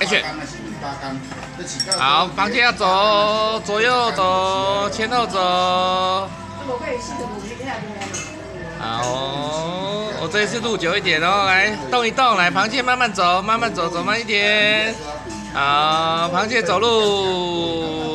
H。好，螃蟹要走，左右走，前后走。好，我这一次录久一点哦，来动一动，来螃蟹慢慢走，慢慢走，走慢一点。好，螃蟹走路。